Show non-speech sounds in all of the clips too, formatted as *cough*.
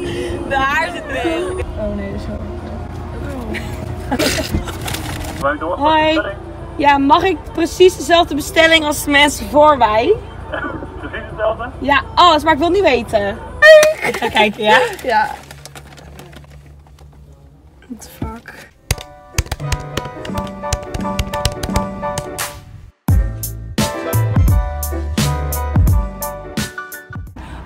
*laughs* De haar zit erin. Oh nee, dat is wel. Hoi. Ja, mag ik precies dezelfde bestelling als de mensen voor mij? *laughs* Precies hetzelfde. Ja, alles, maar ik wil niet weten. Ik ga kijken, ja? Ja.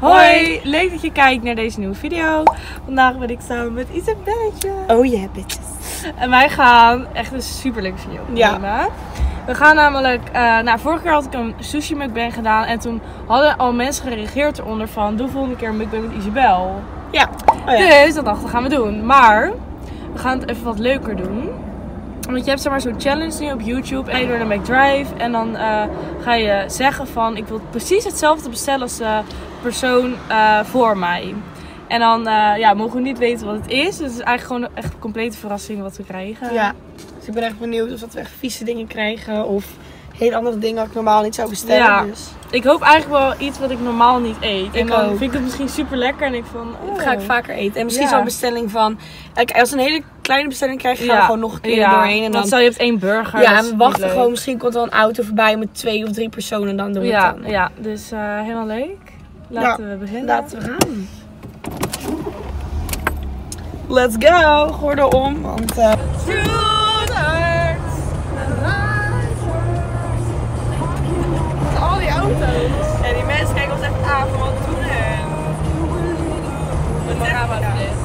Hoi, leuk dat je kijkt naar deze nieuwe video. Vandaag ben ik samen met Isabelletje. Oh yeah, bitches. En wij gaan echt een super leuke video Ja. opnemen. We gaan namelijk, eh nou vorige keer had ik een sushi mukbang gedaan en toen hadden al mensen gereageerd eronder van doe volgende keer een mukbang met Isabel. Ja. Oh ja. Dus dat dachten we gaan we doen. Maar we gaan het even wat leuker doen. Want je hebt zeg maar zo'n challenge nu op YouTube. En je door naar McDrive. En dan eh, ga je zeggen van ik wil precies hetzelfde bestellen als de persoon eh, voor mij. En dan eh, ja, mogen we niet weten wat het is. Dus het is eigenlijk gewoon een echt een complete verrassing wat we krijgen. Ja. Dus ik ben echt benieuwd of dat we echt vieze dingen krijgen of heel andere dingen wat ik normaal niet zou bestellen. Ja. Dus Ik hoop eigenlijk wel iets wat ik normaal niet eet. en Ik dan ook. vind ik het misschien super lekker. En ik van, oh. dat ga ik vaker eten. En misschien Ja. zo'n bestelling van, als een hele kleine bestelling krijgen, gaan we gewoon nog een keer ja. doorheen. En dan, stel je hebt één burger. ja, dat en we wachten gewoon, misschien komt er wel een auto voorbij met twee of drie personen, dan doen we Ja, het dan. ja, dus eh, helemaal leuk. Laten we beginnen. Laten we gaan. Let's go! Gordel om, want... eh, Al die auto's. En die mensen kijken ons echt aan van wat doen hun. Wat gaan we dit?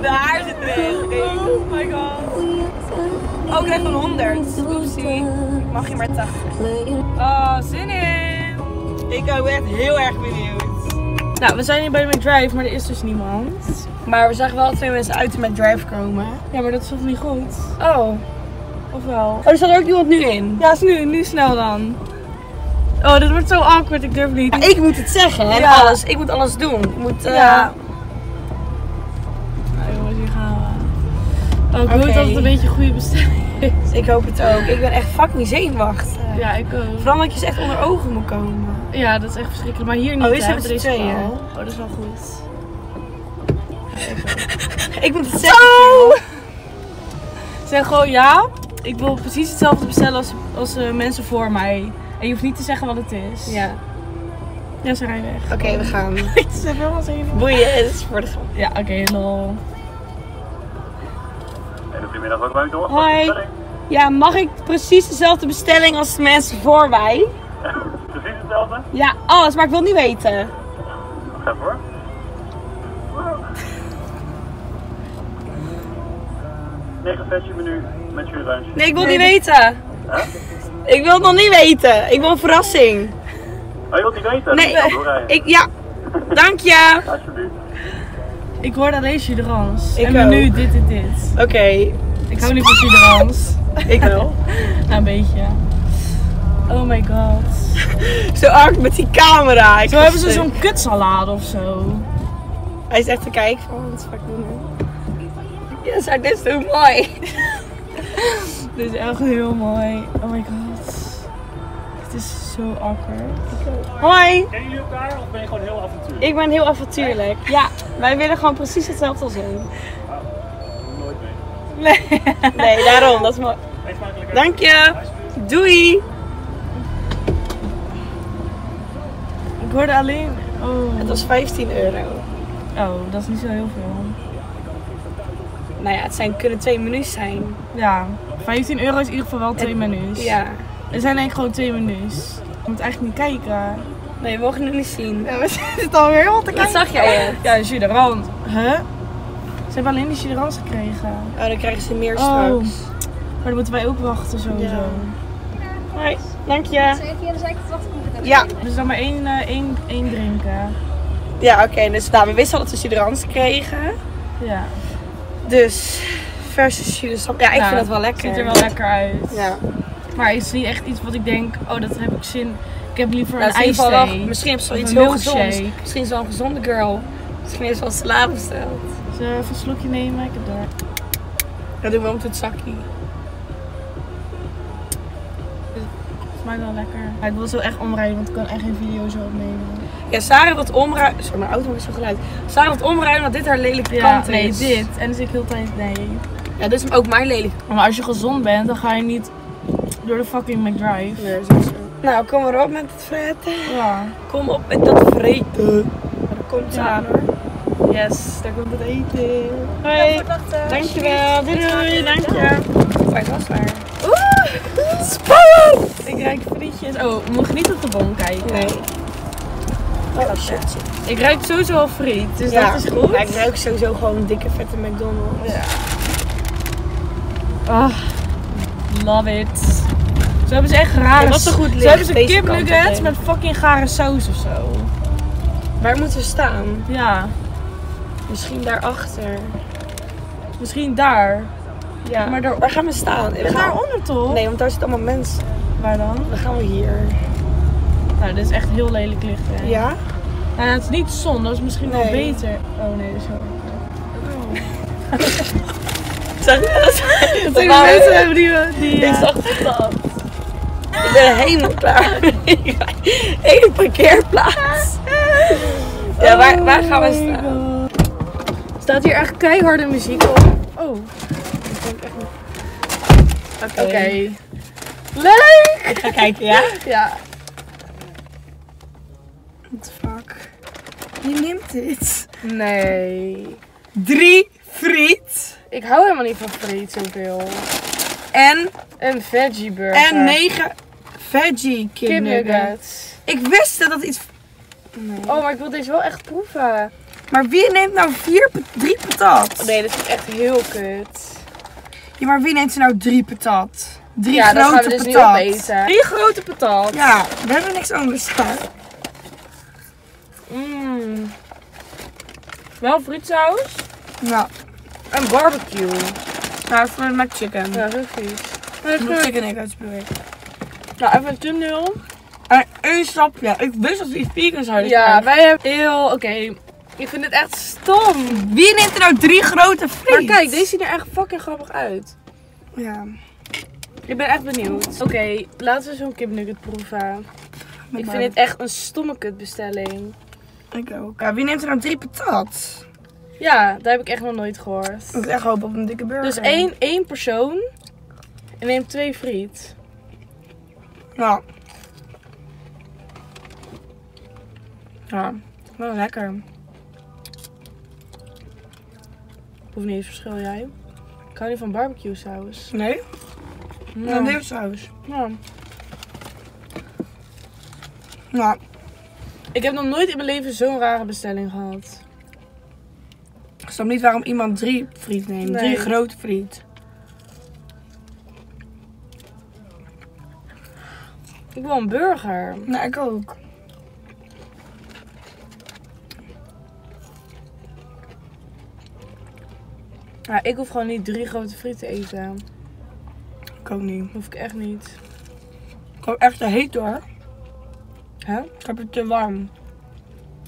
De haar zit erin. Oh my god. Oh, ik krijg een 100. Oepsie. Ik mag je maar 80. Oh, zin in. ik ook echt heel erg benieuwd. Nou, we zijn hier bij de McDrive, maar er is dus niemand. Maar we zagen wel twee mensen uit de McDrive komen. Ja, maar dat is toch niet goed? Oh. Of wel? Oh, er staat er ook iemand nu in. Ja, is nu, nu snel dan. Oh, dit wordt zo awkward, ik durf niet. Ik moet het zeggen en Ja. alles. Ik moet alles doen. Ik moet, eh, Ja. Oh, ik hoop dat het een beetje een goede bestelling is. Ik hoop het ook. Ik ben echt fucking zenuwachtig. Ja, ik ook. Vooral dat je ze echt onder ogen moet komen. Ja, dat is echt verschrikkelijk. Maar hier niet, Oh, we bij z'n deze tweeën. paal. Oh, dat is wel goed. *laughs* Ik moet het zeggen. Zeg gewoon ja, ik wil precies hetzelfde bestellen als, als de mensen voor mij. En je hoeft niet te zeggen wat het is. Ja. Ja, ze rijden weg. Oké, we gaan. *laughs* Ik zeg helemaal zeven. Boeien, het is voor de grap. Ja, oké, lol. Goedemiddag ook wij door. Hoi. Ja, mag ik precies dezelfde bestelling als de mensen voor mij? *laughs* Precies hetzelfde. Ja, alles, maar ik wil niet weten. Ga even hoor. Negen vetje menu met jullie lunch. Nee, ik wil niet weten. Ik wil het nog niet weten. Ik wil een verrassing. Oh, je wilt niet weten? Nee, ik, ja. Dank je. Alsjeblieft. Ik hoorde alleen Suderans. Ik en menu ook. dit en dit. Oké, Ik hou niet van Suderans. ik wel. *laughs* nou, een beetje. Oh my god. *laughs* Zo hard met die camera. Ik Zo hebben ze zo'n kutsalade of zo. Hij is echt te kijken van, wat fuck doen we? Yes, dit is zo mooi. *laughs* Dit is echt heel mooi. Oh my god. Het is zo awkward. Hoi, Kennen jullie elkaar of ben je gewoon heel avontuurlijk? ik ben heel avontuurlijk. Ja, wij willen gewoon precies hetzelfde als hem. Nee, nee daarom. Dat is mooi. Dank je. Doei. Ik hoorde alleen. Oh. Het was 15 euro. Oh, dat is niet zo heel veel. Nou ja, het zijn, kunnen twee menus zijn. Ja, 15 euro is in ieder geval wel twee En- menus. Ja. Er zijn eigenlijk gewoon twee menus. Je moet eigenlijk niet kijken. Nee, we mogen het niet zien. Ja, we *laughs* zitten alweer helemaal te Wat zag jij? Ja, een Suderans. Huh? Ze hebben alleen die Suderans gekregen. Oh, dan krijgen ze meer Oh. straks. Maar dan moeten wij ook wachten sowieso. Ja. Hoi, dank je. De het Ja, Dus dan maar één, eh, één, één drinken. ja oké. dus nou, we wisten al dat we Suderans kregen. Ja. Dus versus Suderans. Ja, ik Nou, vind dat wel lekker. Ziet er wel lekker uit. Ja. Maar het is niet echt iets wat ik denk, oh dat heb ik zin. Ik heb liever Nou, een is wel- ijsthee. misschien heeft ze wel iets een heel gezonds. Misschien is ze wel een gezonde girl. Misschien heeft ze wel salade besteld. Zullen we even een slokje nemen? Ik heb door. Dat doen we om het zakje. Smaakt wel lekker. Maar ik wil zo echt omrijden, want ik kan echt geen video zo opnemen. Ja, Sarah wat omruimen. Sorry, mijn auto maakt zo geluid. Sarah wat omruimen, want dit haar lelijke Ja, kant nee, is. dit. En dus ik heel tijd, nee. Ja, dit is ook mijn lelijke Maar als je gezond bent, dan ga je niet door de fucking McDrive. Nee, sowieso. Nou, kom maar op met het vreten. Ja. Kom op met dat vreten. Er komt ze Ja. aan hoor. Yes, daar komt het eten. Hoi. Dankjewel. Dankjewel. Doei doei. Dank je. Fijn was waar. Oeh, Spannend! ik ruik frietjes. Oh, we mogen niet op de bon kijken. Nee. Oh shit. Ik ruik sowieso al friet, dus Ja. dat is goed. Ja, ik ruik sowieso gewoon een dikke vette McDonald's. Ja. Ah, love it. Zo hebben ze echt rare... Ja, wat een goed Zo licht, hebben ze deze kant op, kipnuggets hè. met fucking gare saus of zo. Waar moeten we staan? Ja, Misschien daarachter. misschien daar. Ja. Maar daar- waar gaan we staan? We gaan- daaronder toch? Nee, want daar zitten allemaal mensen. Waar dan? Dan gaan we hier. Nou, dit is echt heel lelijk licht, hè? Ja? Nou, het is niet zon, dat is misschien wel Nee. beter. Oh nee, dat is wel... Zeg *laughs* Dat zijn mensen hebben die... die Ik eh, zag dat. Ik ben helemaal klaar. *laughs* Hele parkeerplaats. *laughs* Ja, waar, waar gaan we Oh staan? Staat hier echt keiharde muziek op? Oh, oké. Leuk! Ik ga kijken, ja? *laughs* Ja. What the fuck? Wie neemt dit? Nee. Drie friet Ik hou helemaal niet van friet zoveel. en, Een veggie burger. en negen veggie kipnuggets. Ik wist dat dat iets... Nee. Oh, maar ik wil deze wel echt proeven. Maar wie neemt nou vier, drie patat? Nee, dit is echt heel kut. Ja, maar wie neemt er nou drie patat? Drie ja, grote gaan we dus nu patat. opeten. Drie grote patat. Ja, we hebben niks anders staan. Mm. Wel frietsaus Nou, en barbecue. nou voor een McChicken. Ja, vies. McChicken ik uitspelen. Nou, even een thumbnail. En één stapje. Ik wist dat die vegan zouden Ja, wij hebben heel... Oké, ik vind het echt stom. Wie neemt er nou drie grote friet? Maar kijk, deze ziet er echt fucking grappig uit. Ja. Ik ben echt benieuwd. Oké, laten we zo'n kipnugget proeven. met Ik vind het echt een stomme kutbestelling. Ik ook. Ja, wie neemt er nou drie patat? Ja, dat heb ik echt nog nooit gehoord. Ik moet echt hopen op een dikke burger. Dus één, één persoon en neemt twee friet. Nou. Ja, wel lekker. Ik hoef niet eens verschil jij. Ik hou niet van barbecue saus. Nee? Nou, Een leeuwsaus. nou. Nou, Ik heb nog nooit in mijn leven zo'n rare bestelling gehad. ik snap niet waarom iemand drie friet neemt. Nee. Drie grote friet. Ik wil een burger. Nou, ik ook. Ja, ik hoef gewoon niet drie grote frieten te eten. Ik ook niet. Hoef ik echt niet. Ik heb echt te heet hoor. Hè? Ik heb het te warm.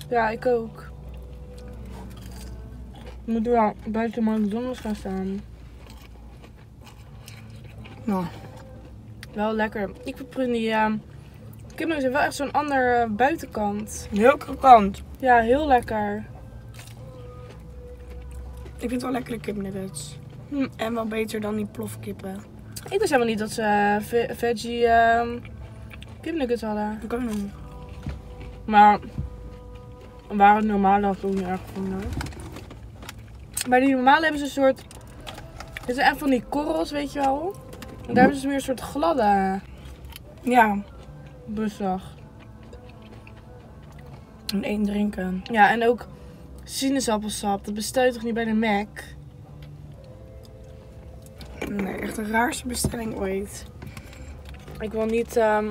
Ja, ik ook. We moeten wel buiten McDonald's gaan staan. Nou, Wel lekker. Ik vind die uh, hebben wel echt zo'n ander eh, buitenkant. heel krokant. Ja, heel lekker. Ik vind het wel lekkere kipnuggets. Hm. En wel beter dan die plofkippen. Ik wist helemaal niet dat ze eh, ve- veggie ehm kipnuggets hadden. Ik ook nog niet. Maar waren het normale had ik ook niet erg gevonden. Maar die normale hebben ze een soort... Dit zijn echt van die korrels, weet je wel. En daar hebben ze weer een soort gladde Ja, beslag. en één drinken. Ja, en ook sinaasappelsap. Dat bestaat toch niet bij de Mac? Nee, echt de raarste bestelling ooit. Ik wil niet ehm,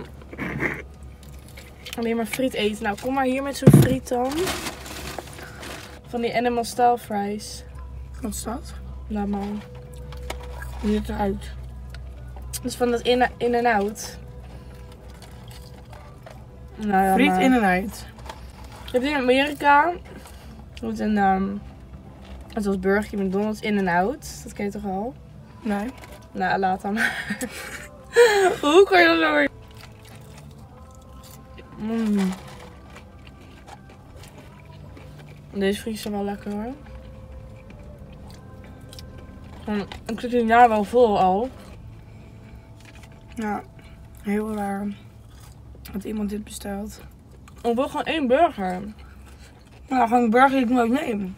alleen maar friet eten. Nou, kom maar hier met zo'n friet dan. Van die animal style fries. Wat is dat? Laat maar. Hoe ziet het eruit? Dus van dat in- in-en-out. Nou ja, Friet maar- in en uit. Je hebt in Amerika. Moet een. ehm het was Burger King, McDonald's in-en-out. Dat ken je toch al? Nee. Nou, laat dan maar. *laughs* Hoe kan je dat zo weer? Mm. Deze frietjes zijn wel lekker hoor. Ik zit hier jaar wel vol al. Ja, heel raar. Dat iemand dit bestelt. Ik wil gewoon één burger. Nou, gewoon een burger die ik nooit neem.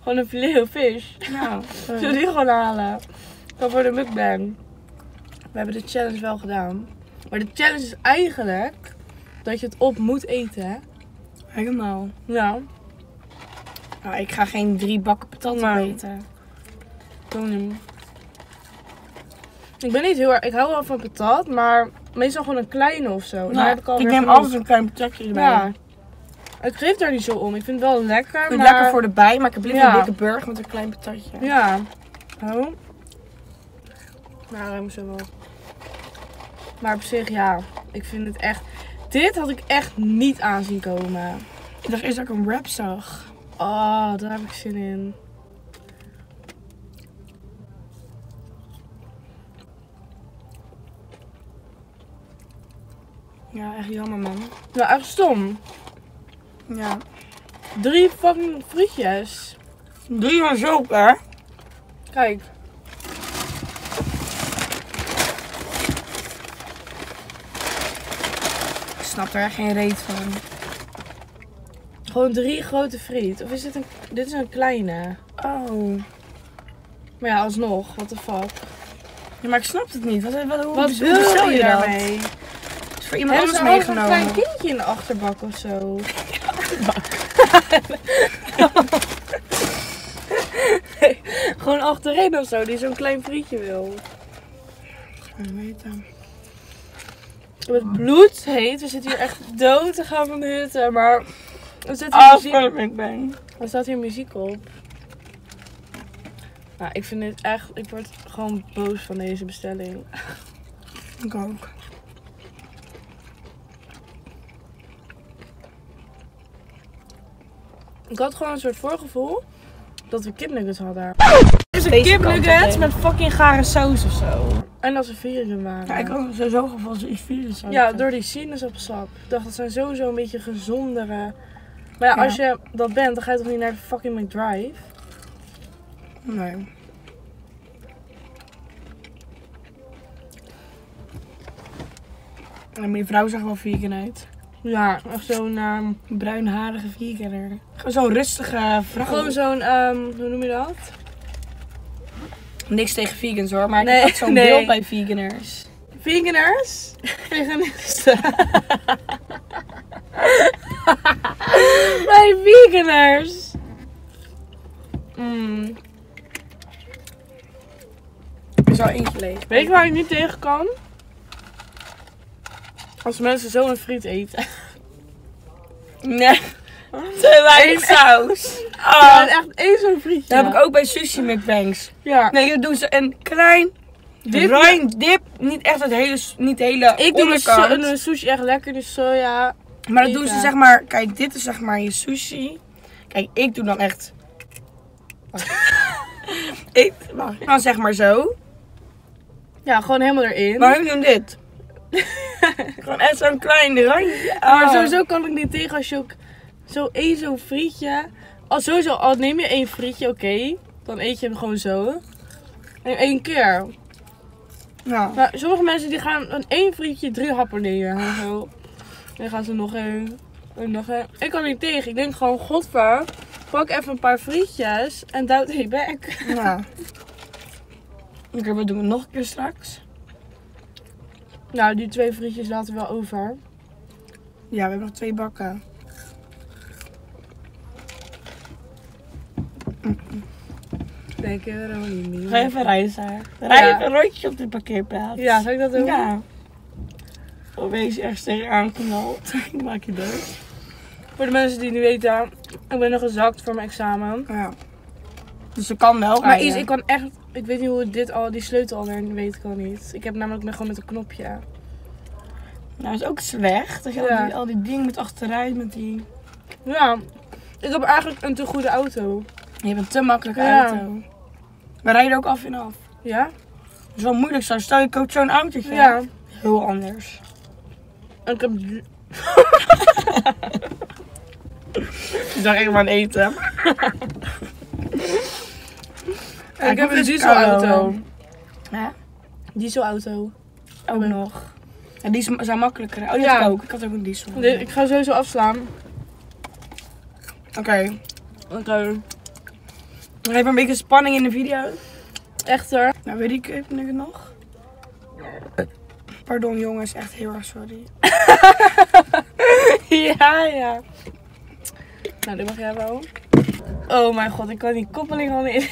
Gewoon een filet of vis. Ja. *laughs* Zullen we die gewoon halen? Gewoon voor de mukbang. We hebben de challenge wel gedaan. Maar de challenge is eigenlijk dat je het op moet eten. Hè? Helemaal. Ja, Nou, ik ga geen drie bakken patat Nee. eten. Doe niet. Ik ben niet heel erg. Ik hou wel van patat, maar meestal gewoon een kleine of zo. Nou, heb ik, neem altijd een klein patatje erbij. Ja. Het geeft daar niet zo om. Ik vind het wel lekker. Ik vind maar... lekker voor de bij, maar ik heb liever Ja. een dikke burger met een klein patatje. Ja. Oh. Nou, ruim zo wel. Maar op zich, ja. Ik vind het echt... Dit had ik echt niet aan zien komen. Ik dacht eerst dat ik een wrap zag. Oh, daar heb ik zin in. Ja, echt jammer man. Nou, echt stom. Ja. Drie fucking frietjes. Drie van zulke, hè? Kijk. Ik snap er echt geen reet van. Gewoon drie grote friet. Of is dit een... Dit is een kleine. Oh. Maar ja, alsnog. What the fuck. Ja, maar ik snap het niet. Wat, wat, hoe Wat wil je dat? daarmee? Is voor iemand anders ook een klein meegenomen. kindje in de achterbak of zo? *laughs* Gewoon achterin of zo, die zo'n klein frietje wil. Ik weet het. Bloed heet, we zitten hier echt dood te gaan van de hitte, maar er staat hier, muziek, de ben. er staat hier muziek op. Nou, ik vind dit echt, ik word gewoon boos van deze bestelling. Ik ook. Ik had gewoon een soort voorgevoel dat we kipnuggets hadden. Is Een kipnuggets met fucking gare saus of zo. En dat ze vegan waren. Ja, ik had sowieso gevoel dat iets virus had. Ja, door die sinaasappelsap. Ik dacht, dat zijn sowieso een beetje gezondere. Maar ja, Ja. als je dat bent, dan ga je toch niet naar de fucking McDrive? Nee. En mijn vrouw zag wel vegan uit. Ja, echt zo'n... ehm, Bruinharige veganer. Gewoon zo'n rustige vrouw. gewoon zo'n, ehm, hoe noem je dat? Niks tegen vegans hoor, maar ik Nee, ook zo'n nee. beeld bij veganers. Veganers? Veganisten. *laughs* Bij veganers. Mm. Is al eentje leeg. Weet je waar ik niet tegen kan? Als mensen zo een friet eten. *laughs* Nee. Te weinig saus. Ja, Ah. echt één zo'n frietje. Dat heb ik ook bij sushi McBanks. Ja. Nee, dan doen ze een klein Dip, dip. Niet echt het hele, niet de hele Ik doe so onderkant. de sushi echt lekker, de soja. Maar dat doen ze eten. zeg maar, kijk, dit is zeg maar je sushi. Kijk, ik doe dan echt. *laughs* Ik, wacht, dan zeg maar zo. Ja, gewoon helemaal erin. Maar hun doen dit. *laughs* Gewoon echt zo'n klein randje. Maar Ah. sowieso kan ik niet tegen als je ook zo één zo'n frietje. Al sowieso, al neem je één frietje, oké. dan eet je hem gewoon zo. En één keer. Ja. Maar sommige mensen die gaan een één frietje drie happen nemen. en *laughs* Zo. Dan gaan ze nog één. En nog één. Ik kan niet tegen. Ik denk gewoon, godver. Pak even een paar frietjes en duw het in je bek. ja. *laughs* Oké, we doen het nog een keer straks. Nou, die twee frietjes laten we wel over. Ja, we hebben nog twee bakken. Denk je er ook niet meer. Ga even reizen. Rij Ja. een rondje op de parkeerplaats. Ja, zou ik dat doen? Ja. Oh, wees ergens tegenaan knalt. *laughs* Ik maak je dood. Voor de mensen die niet weten, ik ben nog gezakt voor mijn examen. Ja. Dus ze kan wel Maar rijden. Is, ik kan echt, ik weet niet hoe dit al, die sleutel al er weet ik al niet. Ik heb namelijk met, gewoon met een knopje. Nou, is ook slecht. Dat je Ja. al, die, al die dingen met achteruit met die... Ja, ik heb eigenlijk een te goede auto. Je hebt een te makkelijke Ja. auto. We rijden ook af en af. Ja? Dat is wel moeilijk zo. Stel je koopt zo'n autootje. Ja. Heel anders. En ik heb *laughs* Ik dacht echt maar aan eten. *laughs* ik heb een dieselauto. Ja, Dieselauto. ook nog. Ja, die is, zou makkelijker. Oh, die Ja. had ik ook. Ik had ook een diesel. Dit- Ik ga sowieso afslaan. Oké. Oké. Nog even een beetje spanning in de video. Echter. Nou, weet ik even het nog. Pardon jongens, echt heel erg sorry. *laughs* ja, ja. Nou, dit mag jij wel. Oh mijn god, ik kan die koppeling al niet.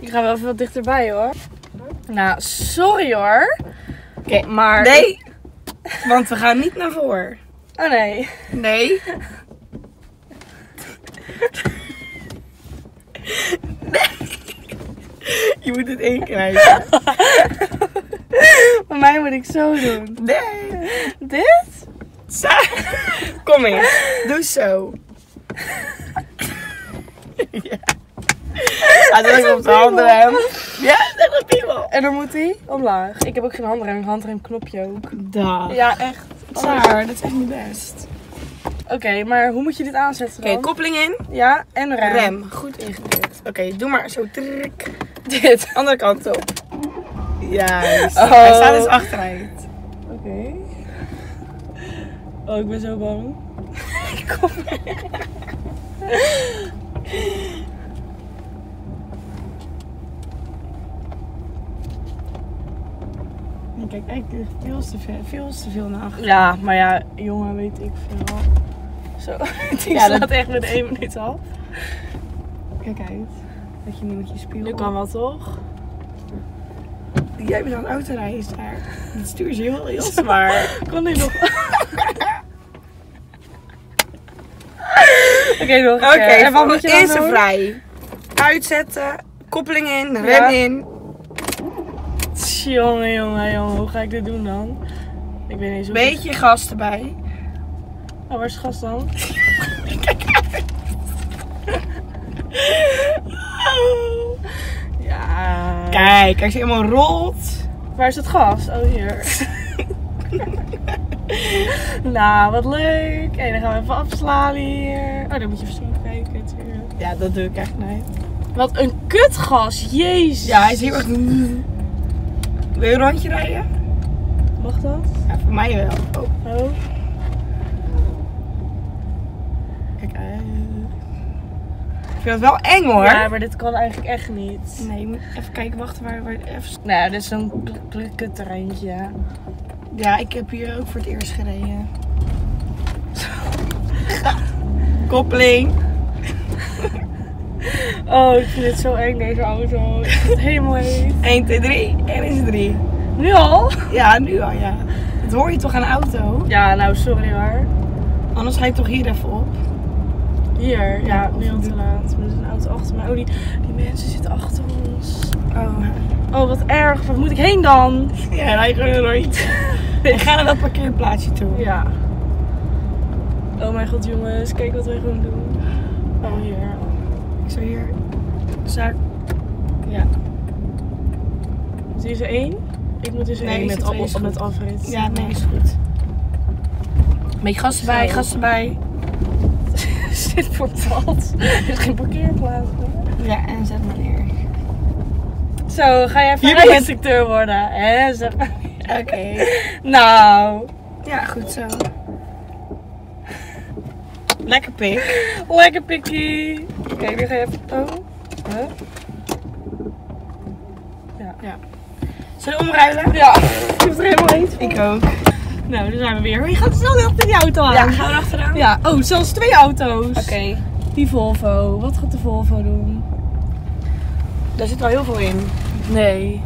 Ik ga wel even wat dichterbij hoor. Nou, sorry hoor. Oké, maar. Nee, want we gaan niet naar voren. Oh nee. Nee. Je moet het één krijgen. *laughs* Bij mij moet ik zo doen. Nee. Dit? Zo. Kom eens, doe zo. *laughs* ja. Hij ook op de handrem. Ja, dat hij wel. En dan moet hij omlaag. Ik heb ook geen handrem, handrem knopje ook. Dag. Ja, echt. Saar, dat is echt niet best. Oké, maar hoe moet je dit aanzetten Oké, dan? koppeling in. Ja, en rem. Rem. Goed ingedrukt. Oké, doe maar zo. Trek. Dit. Andere kant op. Juist. Oh. Hij staat dus achteruit. Oké. Oh, ik ben zo bang. *laughs* Kijk, eigenlijk veel te veel, veel te veel naar achter. Ja, maar ja, jongen, weet ik veel. Zo, *laughs* die Ja, dat- slaat echt met één minuut af. Kijk uit. Dat je niet met je spiegel. Nu kan wel toch? Jij bent aan het autorijden daar. Het stuur is heel, heel *laughs* zwaar. Kan nu nog? *laughs* Oké, nog een Oké, keer. En wat moet je dan doen? vrij. Uitzetten. Koppeling in. Rem Ja. in. *laughs* Jongen, jongen, jongen. Hoe ga ik dit doen dan? Ik weet niet zo Beetje gas erbij. Oh, waar is het gas dan? *laughs* Ja. Kijk, als je helemaal rolt. Waar is het gas? Oh, hier. *laughs* nou, wat leuk. En dan gaan we even afslaan hier. Oh, dan moet je even zo kijken natuurlijk. Ja, dat doe ik echt niet. Wat een kutgas, jezus. Ja, hij is heel erg... Wil je een rondje rijden? Mag dat? Ja, voor mij wel. Oh, Oh. kijk uit. Ik vind het wel eng hoor. Ja, maar dit kan eigenlijk echt niet. Nee, je moet even kijken, wachten waar, waar even... Nou, dit is zo'n kutterreintje. Ja, ik heb hier ook voor het eerst gereden. *laughs* Koppeling. Oh, ik vind dit zo eng, deze auto. Ik vind het helemaal heet. 1, 2, 3. Er is 3. Nu al? Ja, nu al ja. Dat hoor je toch aan de auto? Ja, nou, sorry hoor. Anders ga je toch hier even op. Hier, ja, nu al te laat. Er is een auto achter mij. Oh, die, die mensen zitten achter ons. Oh. Oh, wat erg. Waar moet ik heen dan? Ja, rij gewoon een rondje. En ga naar dat parkeerplaatsje toe. Ja. Oh mijn god, jongens. Kijk wat wij gewoon doen. Ik zou hier... Zaak. Ja. Hier zo één? Ik moet dus Nee, één is met, al, is goed. met afrit. Ja, nee, is goed. Beetje gas erbij, Zo. gas erbij. *laughs* Zit voor pad. Er is geen parkeerplaats. Ja, en zet maar neer. Zo, ga jij even Hier bent- rijinstructeur worden? Hè? Zeg. Oké. *laughs* Nou, Ja, goed zo. Lekker pik. *laughs* lekker pikkie. Kijk, nu ga je even... Oh. Huh? Zullen we omruilen? Ja, *laughs* ik heb er helemaal van. Ik ook. Nou, daar zijn we weer. Je gaat snel achter die auto aan. Ja, gaan we achteraan? Ja, oh, zelfs twee auto's. Oké. Die Volvo. Wat gaat de Volvo doen? Daar zit wel heel veel in. Nee.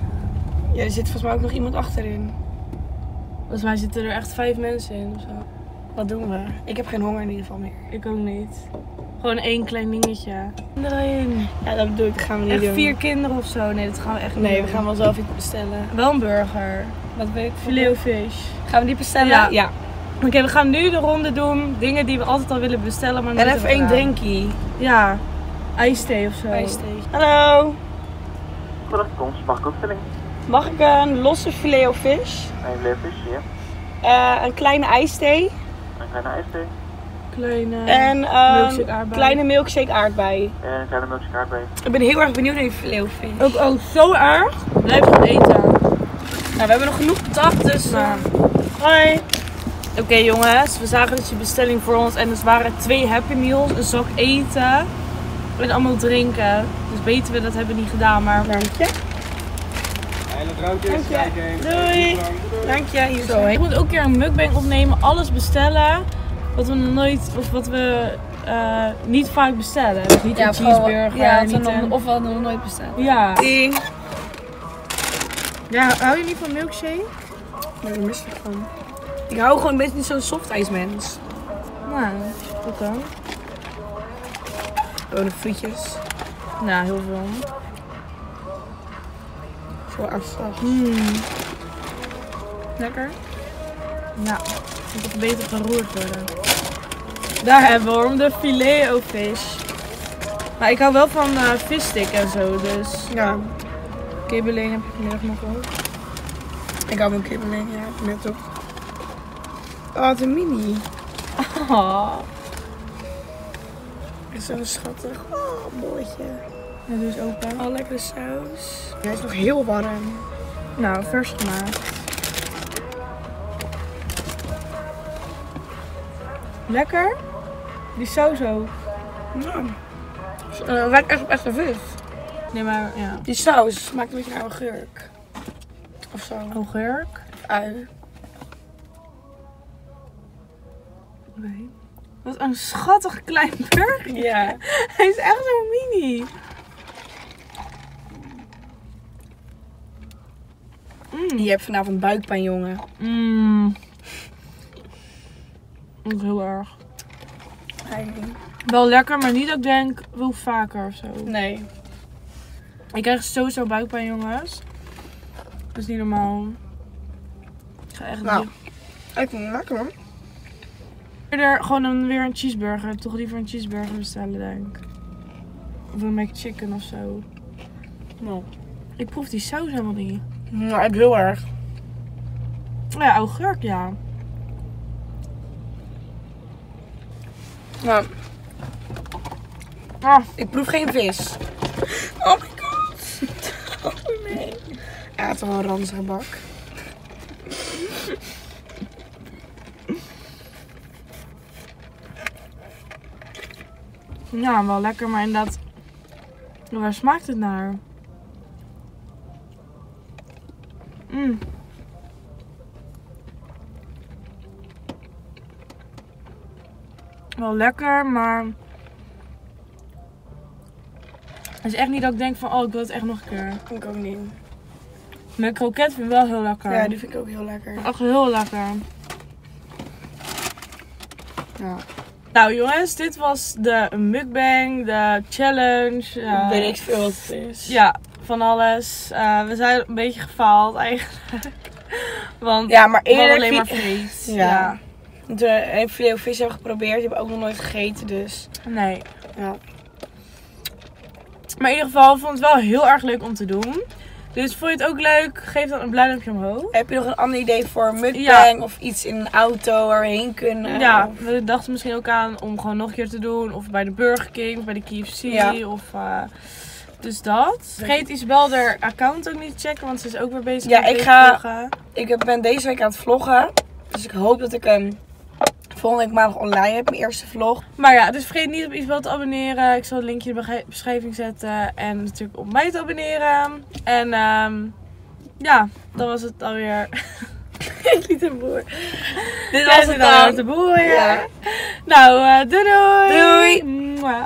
Ja, er zit volgens mij ook nog iemand achterin. Volgens mij zitten er echt vijf mensen in of zo. Wat doen we? Ik heb geen honger in ieder geval meer. Ik ook niet. Gewoon één klein dingetje. Erin. Ja, dat bedoel ik. Dat gaan we niet Echt doen. vier kinderen of zo. Nee, dat gaan we echt niet Nee, we gaan wel zelf iets bestellen. Wel een burger. Wat wil ik? Filet of fish. Gaan we die bestellen? Ja. ja. Oké, we gaan nu de ronde doen. Dingen die we altijd al willen bestellen, maar nooit En even één drinkie. Ja. IJsthee of zo. Hallo. Goedendag. Mag ik ook vulling? Mag ik een losse filet of vis? Een leervis, ja. eh, een kleine ijsthee. Een kleine ijsthee. Kleine En ehm, milkshake aardbei. kleine milkshake aardbei. En een kleine milkshake aardbei. Ik ben heel erg benieuwd naar die filetvis. Ook oh, zo erg. Blijf gewoon eten. Nou, we hebben nog genoeg tap, dus... Ja. Hoi. Oké jongens, we zagen dus je bestelling voor ons en het waren twee Happy Meals, een zak eten en allemaal drinken. Dus weten we dat hebben we niet gedaan, maar Dank je. Kijken. Doei. Dank je. Hier zo. Ik moet ook een keer een mukbang opnemen, alles bestellen wat we nog nooit, of wat we eh, niet vaak bestellen. Dus niet een cheeseburger, Ja, niet een... of wel nog nooit besteld. Ja. Ding. ja, hou je niet van milkshake? Daar mis ik van. Ik hou gewoon een beetje niet zo'n softijsmens. Nou, ook dan. Gewoon de frietjes. Nou, heel veel. Zo afslag. Mm. Lekker? Ja, moet het beter geroerd worden. Daar hebben we hem, de filet au fish. Maar ik hou wel van eh visstick en zo, dus Ja, kibbeling heb je vanmiddag nog ook. ik hou van kibbeling. Ja, net ook. Oh, wat een mini. Oh, Is *laughs* zo schattig. Oh, bolletje. Dat doe eens open. Oh, lekkere saus. Hij is nog heel warm. Nou, vers gemaakt. Lekker? Die saus ook. Nou, uh, lijkt echt op echte vis. Nee, maar ja. Die saus smaakt een beetje naar augurk. Of zo. Augurk. Ui. Nee. Wat een schattig klein burger. Ja. *laughs* Hij is echt zo mini. Je hebt vanavond buikpijn, jongen. Mmm. Dat is heel erg. Eigenlijk. Wel lekker, maar niet dat ik denk, wil vaker of zo. Nee. Ik krijg sowieso buikpijn, jongens. Dat is niet normaal. Ik ga echt Nou. niet... Ik vind het lekker hoor. Eerder gewoon een, weer een cheeseburger. Toch liever een cheeseburger bestellen, denk ik. Of een McChicken of zo. Nou. Ik proef die saus helemaal niet. Nou, ik heel erg. Ja, augurk, ja. Nou, Ah, ik proef geen vis. Oh my god. *laughs* Oh nee. Ja, het is wel een ranzige bak. ja, wel lekker, maar inderdaad... Waar smaakt het naar? Mm. Wel lekker, maar... Het is echt niet dat ik denk van, oh, ik wil het echt nog een keer. Ik ook niet. Mijn kroket vind ik wel heel lekker. Ja, die vind ik ook heel lekker. Echt heel lekker. Ja. Nou jongens, dit was de mukbang, de challenge. ja. Weet ik veel wat het is. Ja, van alles. Eh, we zijn een beetje gefaald eigenlijk. *laughs* Want Ja, maar we hadden eerlijk... alleen maar vlees. *laughs* Ja. Ja. We een filet vis hebben geprobeerd. Die hebben we ook nog nooit gegeten, dus... Nee. Ja. Maar in ieder geval, vond het wel heel erg leuk om te doen. Dus vond je het ook leuk? Geef dan een blauw duimpje omhoog. Heb je nog een ander idee voor een mukbang? Ja. Of iets in een auto waar we heen kunnen? Ja, Of- we dachten misschien ook aan om gewoon nog een keer te doen. Of bij de Burger King, of bij de KFC. Ja. Of, eh, dus dat. Vergeet Isabel haar account ook niet te checken, want ze is ook weer bezig Ja, met ik ga- vloggen. Ik ben deze week aan het vloggen. Dus ik hoop dat ik hem volgende week maandag online heb. Mijn eerste vlog. Maar ja, dus vergeet niet op Isabel te abonneren. Ik zal het linkje in de beschrijving zetten. En natuurlijk op mij te abonneren. En ehm, ja, dan was het alweer. *laughs* Ik liet hem voor. Dit was het dan. te boeien. Ja. Nou, eh, doei doei. Doei. Mwah.